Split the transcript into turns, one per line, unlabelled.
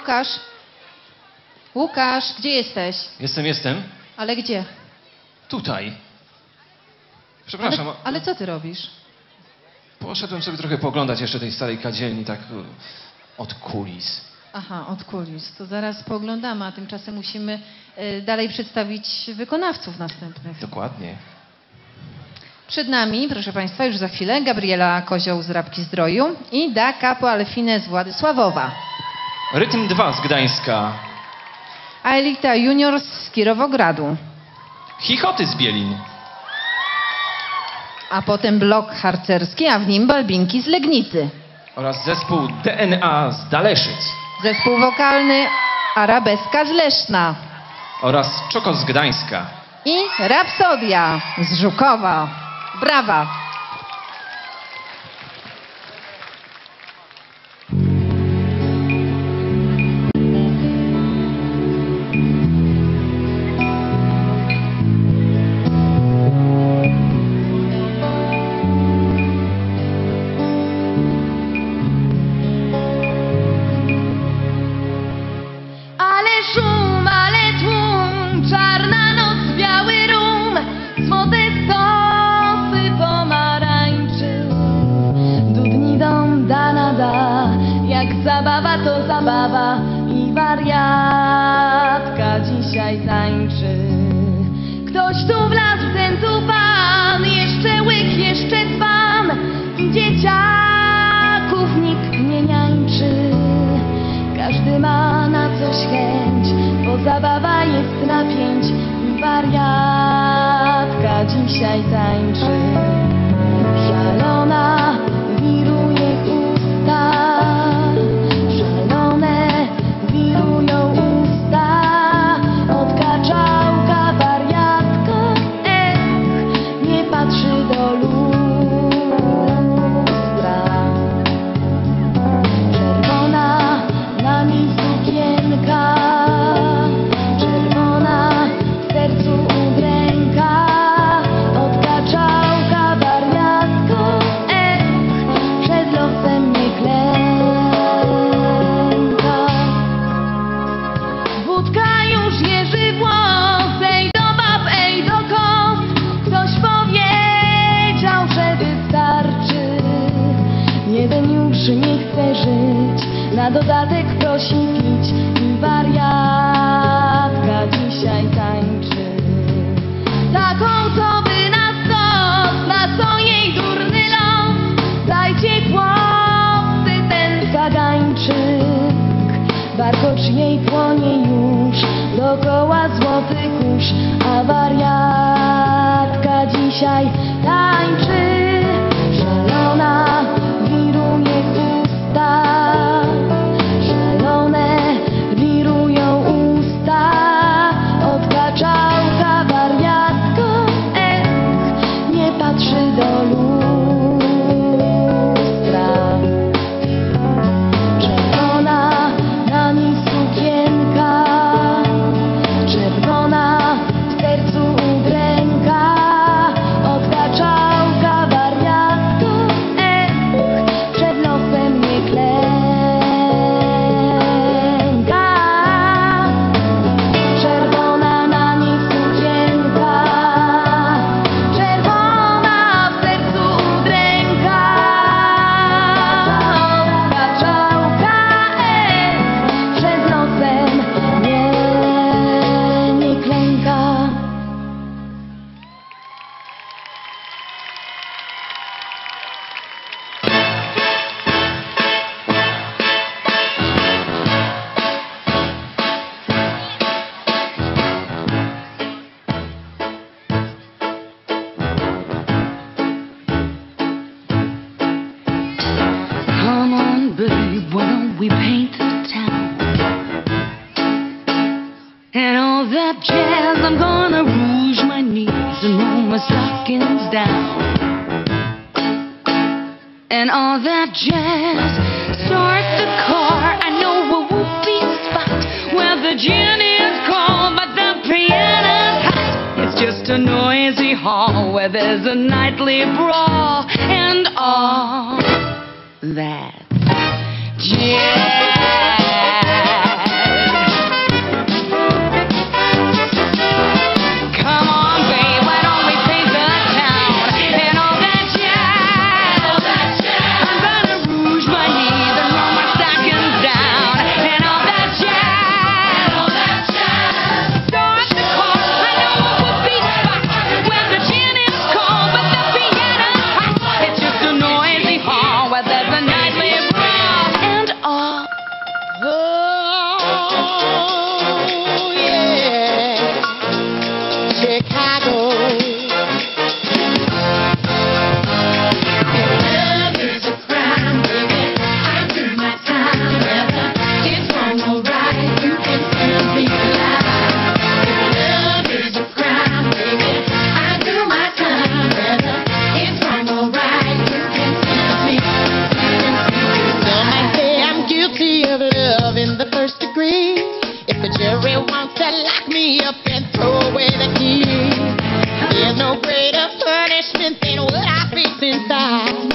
Łukasz? Łukasz, gdzie jesteś?
Jestem, jestem.
Ale gdzie?
Tutaj. Ale, Przepraszam, ale
co ty robisz?
poszedłem sobie trochę pooglądać jeszcze tej starej kadzielni, tak e, od kulis.
Aha, od kulis. To zaraz pooglądamy, a tymczasem musimy e, dalej przedstawić wykonawców następnych.
Dokładnie.
Przed nami, proszę Państwa, już za chwilę Gabriela Kozioł z Rabki Zdroju i Da Capo Alfine z Władysławowa.
Rytm 2 z Gdańska.
A Elita Juniors z Kirowogradu.
Chichoty z Bielin.
A potem blok harcerski, a w nim Balbinki z Legnicy.
Oraz zespół DNA z Daleszyc.
Zespół wokalny Arabeska z Leszna.
Oraz Czoko z Gdańska.
I Rapsodia z Żukowa. Brawa!
Dzisiaj tańczy. Ktoś tu wlazł, ten tu pan, jeszcze łyk, jeszcze dzban dzieciaków nikt nie niańczy. Każdy ma na coś chęć, bo zabawa jest na pięć wariatka dzisiaj tańczy. Dodatek prosi pić i wariatka dzisiaj tańczy. Taką, co by na stos, na co jej durny los, dajcie chłopcy ten kagańczyk. Warkocz jej płonie już, dookoła złoty kurz, a wariatka dzisiaj tańczy.
That jazz, I'm gonna rouge my knees and roll my stockings down. And all that jazz, start the car. I know a whoopee spot where the gin is cold, but the piano's hot. It's just a noisy hall where there's a nightly brawl and all that jazz.
first degree. If the jury wants to lock me up and throw away the key, there's no greater punishment than what I face inside.